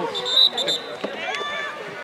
Oh.